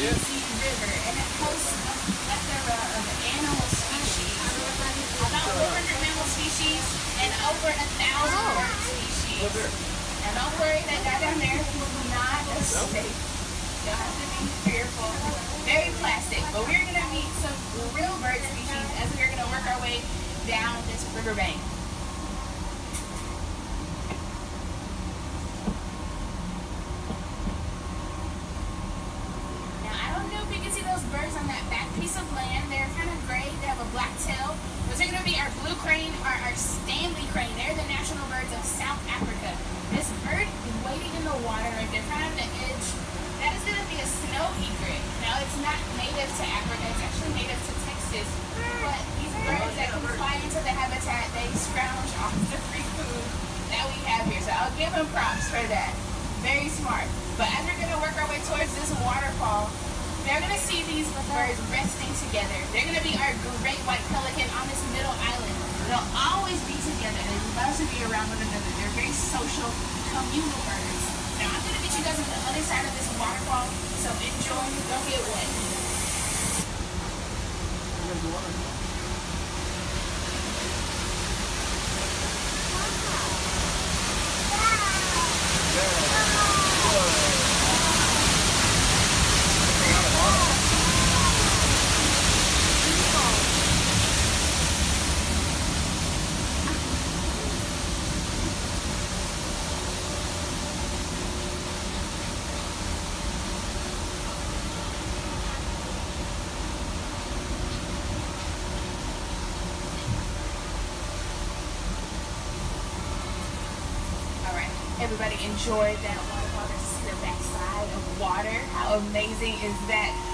Zambezi River, and it hosts a plethora of animal species. About 400 mammal species and over a thousand bird species. And don't worry, that guy down there is not a snake. You have to be fearful. Very plastic, but we're gonna meet some real bird species as we're gonna work our way down this riverbank. Now, I don't know if you can see those birds on that back piece of land. They're kind of gray. They have a black tail. Those are going to be our or our Stanley crane. They're the national birds of South Africa. This bird is wading in the water kind of the edge. That is going to be a snow egret. Now, it's not native to Africa. It's actually native to Texas. But these birds that can fly into the habitat, they scrounge off the free food that we have here. So I'll give them props for that. Very smart. But as we're going to work our way towards this waterfall, they're going to see these birds resting together. They're going to be our great white pelican on this middle island. They'll always be together. They love to be around one another. They're very social, communal birds. Now I'm going to meet you guys on the other side of this waterfall, so enjoy. Don't get wet. Everybody enjoy that waterfall. Just see the backside of water. How amazing is that?